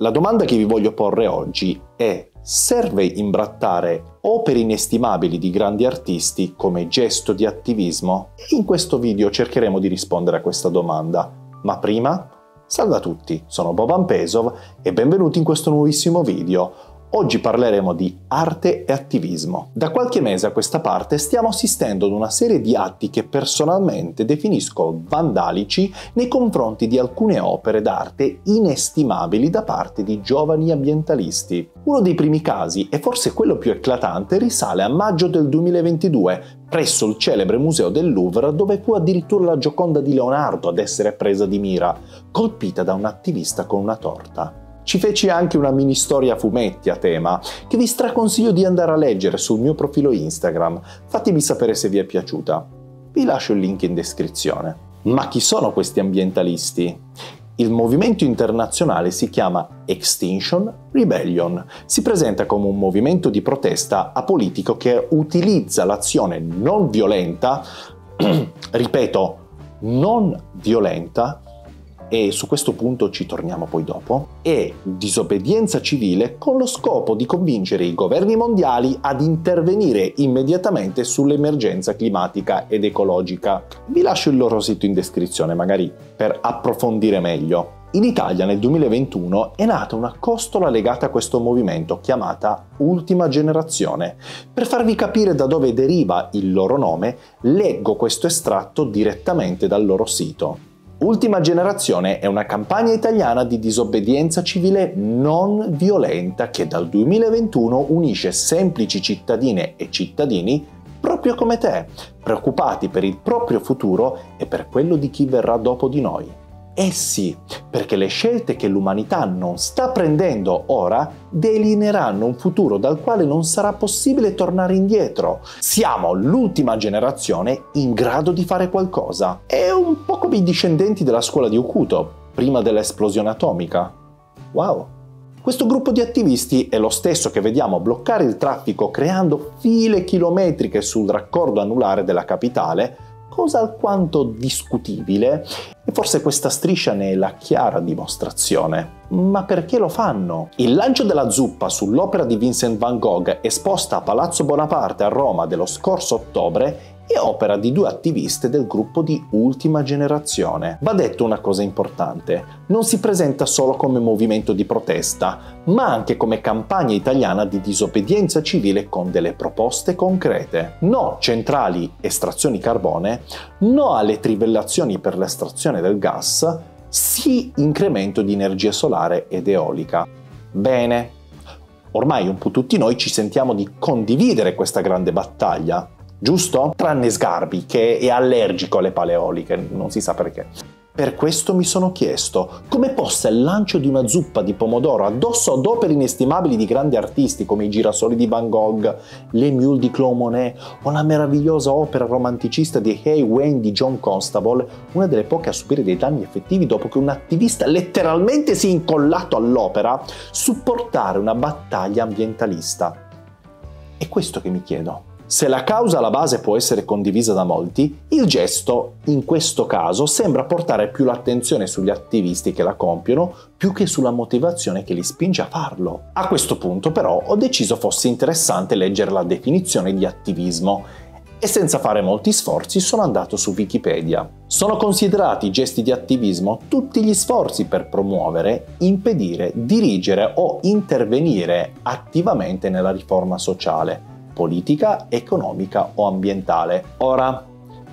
La domanda che vi voglio porre oggi è serve imbrattare opere inestimabili di grandi artisti come gesto di attivismo? In questo video cercheremo di rispondere a questa domanda. Ma prima, salve a tutti, sono Bob Ampesov e benvenuti in questo nuovissimo video. Oggi parleremo di arte e attivismo. Da qualche mese a questa parte stiamo assistendo ad una serie di atti che personalmente definisco vandalici nei confronti di alcune opere d'arte inestimabili da parte di giovani ambientalisti. Uno dei primi casi, e forse quello più eclatante, risale a maggio del 2022, presso il celebre museo del Louvre, dove fu addirittura la Gioconda di Leonardo ad essere presa di mira, colpita da un attivista con una torta. Ci feci anche una mini storia a fumetti a tema, che vi straconsiglio di andare a leggere sul mio profilo Instagram. Fatemi sapere se vi è piaciuta. Vi lascio il link in descrizione. Ma chi sono questi ambientalisti? Il movimento internazionale si chiama Extinction Rebellion. Si presenta come un movimento di protesta apolitico che utilizza l'azione non violenta, ripeto, non violenta, e su questo punto ci torniamo poi dopo, è disobbedienza civile con lo scopo di convincere i governi mondiali ad intervenire immediatamente sull'emergenza climatica ed ecologica. Vi lascio il loro sito in descrizione, magari per approfondire meglio. In Italia nel 2021 è nata una costola legata a questo movimento chiamata Ultima Generazione. Per farvi capire da dove deriva il loro nome, leggo questo estratto direttamente dal loro sito. Ultima generazione è una campagna italiana di disobbedienza civile non violenta che dal 2021 unisce semplici cittadine e cittadini proprio come te, preoccupati per il proprio futuro e per quello di chi verrà dopo di noi. Eh sì, perché le scelte che l'umanità non sta prendendo ora delineeranno un futuro dal quale non sarà possibile tornare indietro. Siamo l'ultima generazione in grado di fare qualcosa. È un po' come i discendenti della scuola di Okuto, prima dell'esplosione atomica. Wow! Questo gruppo di attivisti è lo stesso che vediamo bloccare il traffico creando file chilometriche sul raccordo anulare della capitale cosa alquanto discutibile e forse questa striscia ne è la chiara dimostrazione. Ma perché lo fanno? Il lancio della zuppa sull'opera di Vincent van Gogh esposta a Palazzo Bonaparte a Roma dello scorso ottobre è opera di due attiviste del gruppo di Ultima Generazione. Va detto una cosa importante, non si presenta solo come movimento di protesta, ma anche come campagna italiana di disobbedienza civile con delle proposte concrete. No centrali estrazioni carbone, no alle trivellazioni per l'estrazione del gas, sì incremento di energia solare ed eolica. Bene, ormai un po' tutti noi ci sentiamo di condividere questa grande battaglia, giusto? Tranne Sgarbi, che è allergico alle paleoliche, non si sa perché. Per questo mi sono chiesto come possa il lancio di una zuppa di pomodoro addosso ad opere inestimabili di grandi artisti come i girasoli di Van Gogh, le mule di Claude Monet o la meravigliosa opera romanticista di Hey Wayne di John Constable, una delle poche a subire dei danni effettivi dopo che un attivista letteralmente si è incollato all'opera, supportare una battaglia ambientalista. È questo che mi chiedo. Se la causa alla base può essere condivisa da molti, il gesto, in questo caso, sembra portare più l'attenzione sugli attivisti che la compiono più che sulla motivazione che li spinge a farlo. A questo punto però ho deciso fosse interessante leggere la definizione di attivismo e senza fare molti sforzi sono andato su Wikipedia. Sono considerati gesti di attivismo tutti gli sforzi per promuovere, impedire, dirigere o intervenire attivamente nella riforma sociale politica, economica o ambientale. Ora,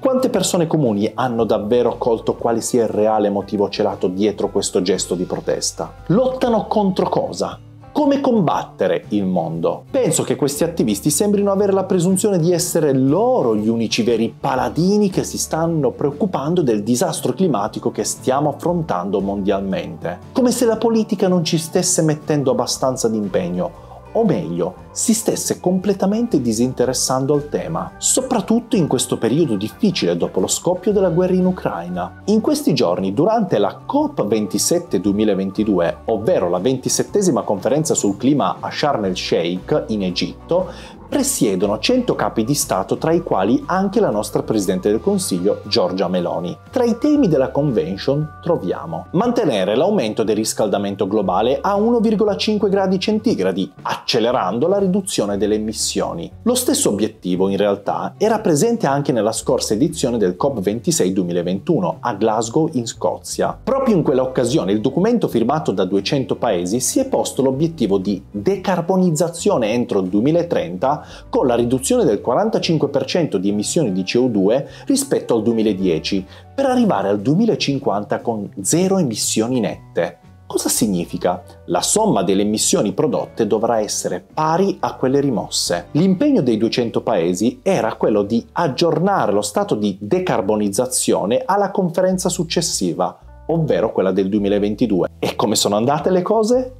quante persone comuni hanno davvero colto quale sia il reale motivo celato dietro questo gesto di protesta? Lottano contro cosa? Come combattere il mondo? Penso che questi attivisti sembrino avere la presunzione di essere loro gli unici veri paladini che si stanno preoccupando del disastro climatico che stiamo affrontando mondialmente. Come se la politica non ci stesse mettendo abbastanza d'impegno o meglio, si stesse completamente disinteressando al tema, soprattutto in questo periodo difficile dopo lo scoppio della guerra in Ucraina. In questi giorni, durante la COP27 2022, ovvero la ventisettesima conferenza sul clima a Sharm el Sheikh in Egitto, presiedono 100 capi di Stato, tra i quali anche la nostra Presidente del Consiglio, Giorgia Meloni. Tra i temi della convention troviamo mantenere l'aumento del riscaldamento globale a 1,5 gradi centigradi, accelerando la riduzione delle emissioni. Lo stesso obiettivo, in realtà, era presente anche nella scorsa edizione del COP26 2021 a Glasgow, in Scozia. Proprio in quella occasione il documento firmato da 200 paesi si è posto l'obiettivo di decarbonizzazione entro il 2030 con la riduzione del 45% di emissioni di CO2 rispetto al 2010, per arrivare al 2050 con zero emissioni nette. Cosa significa? La somma delle emissioni prodotte dovrà essere pari a quelle rimosse. L'impegno dei 200 paesi era quello di aggiornare lo stato di decarbonizzazione alla conferenza successiva, ovvero quella del 2022. E come sono andate le cose?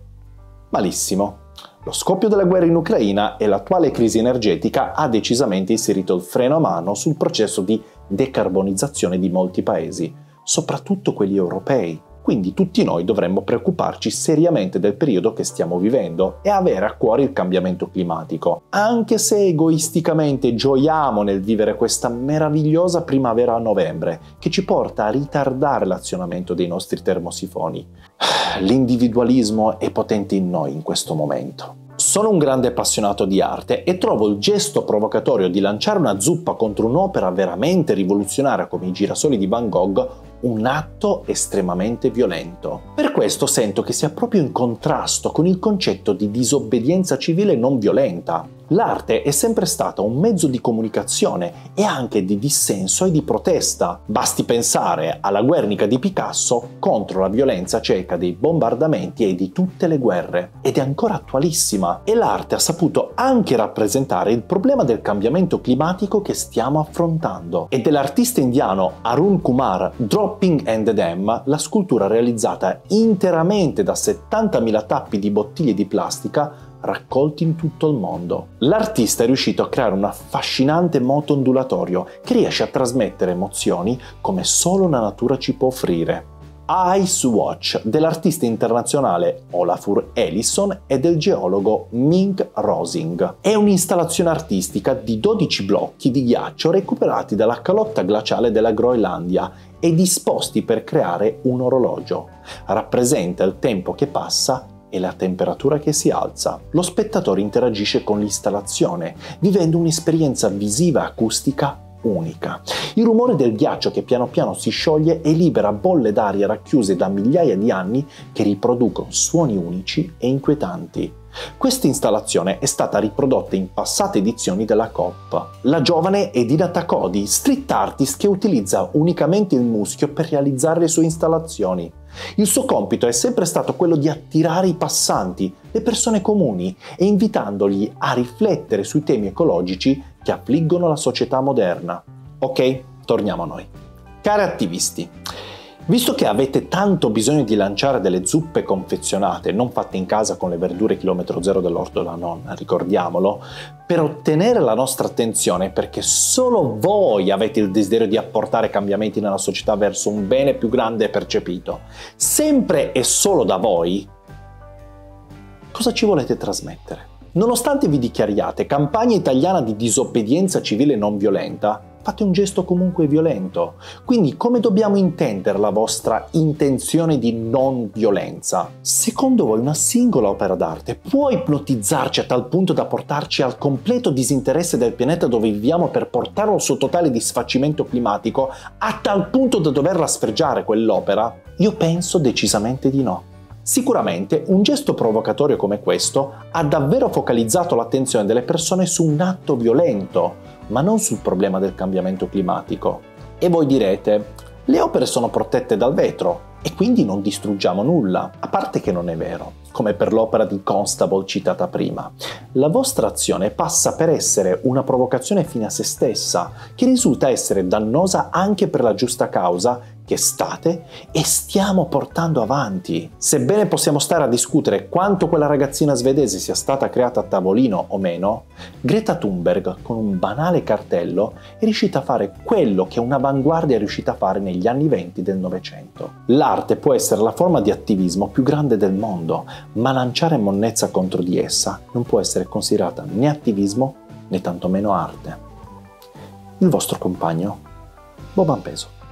Malissimo. Lo scoppio della guerra in Ucraina e l'attuale crisi energetica ha decisamente inserito il freno a mano sul processo di decarbonizzazione di molti paesi, soprattutto quelli europei. Quindi tutti noi dovremmo preoccuparci seriamente del periodo che stiamo vivendo e avere a cuore il cambiamento climatico, anche se egoisticamente gioiamo nel vivere questa meravigliosa primavera a novembre, che ci porta a ritardare l'azionamento dei nostri termosifoni. L'individualismo è potente in noi in questo momento. Sono un grande appassionato di arte e trovo il gesto provocatorio di lanciare una zuppa contro un'opera veramente rivoluzionaria come i girasoli di Van Gogh un atto estremamente violento. Per questo sento che sia proprio in contrasto con il concetto di disobbedienza civile non violenta. L'arte è sempre stata un mezzo di comunicazione e anche di dissenso e di protesta. Basti pensare alla Guernica di Picasso contro la violenza cieca dei bombardamenti e di tutte le guerre. Ed è ancora attualissima. E l'arte ha saputo anche rappresentare il problema del cambiamento climatico che stiamo affrontando. E dell'artista indiano Arun Kumar Dropping and the Dam, la scultura realizzata interamente da 70.000 tappi di bottiglie di plastica raccolti in tutto il mondo. L'artista è riuscito a creare un affascinante moto ondulatorio che riesce a trasmettere emozioni come solo la natura ci può offrire. Ice Watch dell'artista internazionale Olafur Ellison e del geologo Ming Rosing. È un'installazione artistica di 12 blocchi di ghiaccio recuperati dalla calotta glaciale della Groenlandia e disposti per creare un orologio. Rappresenta il tempo che passa e la temperatura che si alza. Lo spettatore interagisce con l'installazione, vivendo un'esperienza visiva acustica unica. Il rumore del ghiaccio che piano piano si scioglie e libera bolle d'aria racchiuse da migliaia di anni che riproducono suoni unici e inquietanti. Questa installazione è stata riprodotta in passate edizioni della COP. La giovane è Dina Takodi, street artist che utilizza unicamente il muschio per realizzare le sue installazioni. Il suo compito è sempre stato quello di attirare i passanti, le persone comuni, e invitandoli a riflettere sui temi ecologici che affliggono la società moderna. Ok, torniamo a noi. Cari attivisti, Visto che avete tanto bisogno di lanciare delle zuppe confezionate, non fatte in casa con le verdure chilometro zero dell'orto della nonna, ricordiamolo, per ottenere la nostra attenzione, perché solo voi avete il desiderio di apportare cambiamenti nella società verso un bene più grande percepito, sempre e solo da voi, cosa ci volete trasmettere? Nonostante vi dichiariate campagna italiana di disobbedienza civile non violenta, fate un gesto comunque violento. Quindi come dobbiamo intendere la vostra intenzione di non violenza? Secondo voi una singola opera d'arte può ipnotizzarci a tal punto da portarci al completo disinteresse del pianeta dove viviamo per portarlo al suo totale disfacimento climatico a tal punto da doverla sfregiare quell'opera? Io penso decisamente di no. Sicuramente un gesto provocatorio come questo ha davvero focalizzato l'attenzione delle persone su un atto violento, ma non sul problema del cambiamento climatico. E voi direte, le opere sono protette dal vetro e quindi non distruggiamo nulla, a parte che non è vero, come per l'opera di Constable citata prima. La vostra azione passa per essere una provocazione fine a se stessa, che risulta essere dannosa anche per la giusta causa che state e stiamo portando avanti. Sebbene possiamo stare a discutere quanto quella ragazzina svedese sia stata creata a tavolino o meno, Greta Thunberg con un banale cartello è riuscita a fare quello che un'avanguardia è riuscita a fare negli anni 20 del Novecento. L'arte può essere la forma di attivismo più grande del mondo, ma lanciare monnezza contro di essa non può essere considerata né attivismo né tantomeno arte. Il vostro compagno, Boban Peso.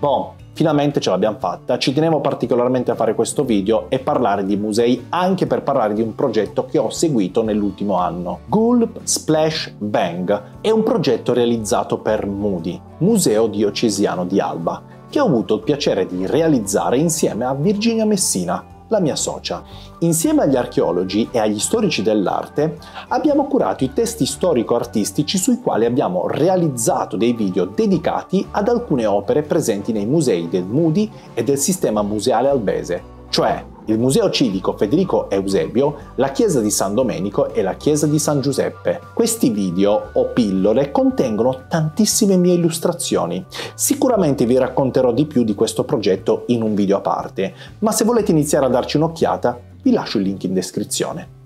Boh, finalmente ce l'abbiamo fatta. Ci tenevo particolarmente a fare questo video e parlare di musei anche per parlare di un progetto che ho seguito nell'ultimo anno. Gulp Splash Bang è un progetto realizzato per Moody, Museo Diocesiano di Alba, che ho avuto il piacere di realizzare insieme a Virginia Messina, la mia socia. Insieme agli archeologi e agli storici dell'arte abbiamo curato i testi storico-artistici sui quali abbiamo realizzato dei video dedicati ad alcune opere presenti nei musei del Moody e del sistema museale albese, cioè il Museo Civico Federico Eusebio, la Chiesa di San Domenico e la Chiesa di San Giuseppe. Questi video o pillole contengono tantissime mie illustrazioni. Sicuramente vi racconterò di più di questo progetto in un video a parte, ma se volete iniziare a darci un'occhiata, vi lascio il link in descrizione.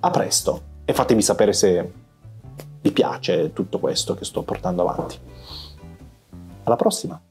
A presto e fatemi sapere se vi piace tutto questo che sto portando avanti. Alla prossima!